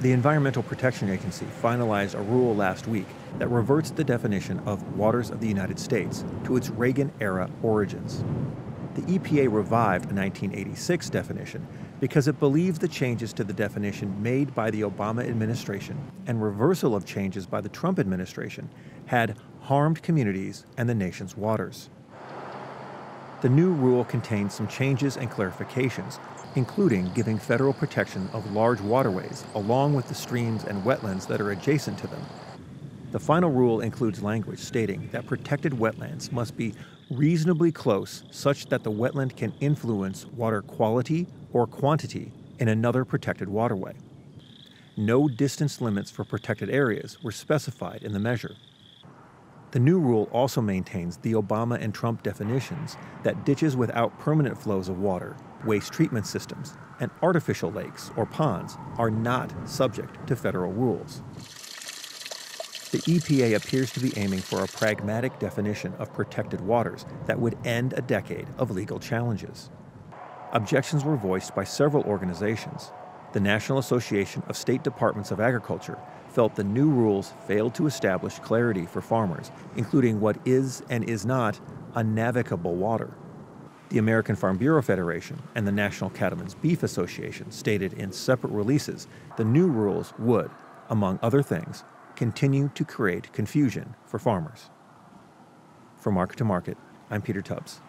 The Environmental Protection Agency finalized a rule last week that reverts the definition of waters of the United States to its Reagan era origins. The EPA revived a 1986 definition because it believed the changes to the definition made by the Obama administration and reversal of changes by the Trump administration had harmed communities and the nation's waters. The new rule contains some changes and clarifications including giving federal protection of large waterways along with the streams and wetlands that are adjacent to them. The final rule includes language stating that protected wetlands must be reasonably close such that the wetland can influence water quality or quantity in another protected waterway. No distance limits for protected areas were specified in the measure. The new rule also maintains the Obama and Trump definitions that ditches without permanent flows of water waste treatment systems, and artificial lakes or ponds are not subject to federal rules. The EPA appears to be aiming for a pragmatic definition of protected waters that would end a decade of legal challenges. Objections were voiced by several organizations. The National Association of State Departments of Agriculture felt the new rules failed to establish clarity for farmers, including what is and is not a navigable water. The American Farm Bureau Federation and the National Cattlemen's Beef Association stated in separate releases the new rules would, among other things, continue to create confusion for farmers. For Market to Market, I'm Peter Tubbs.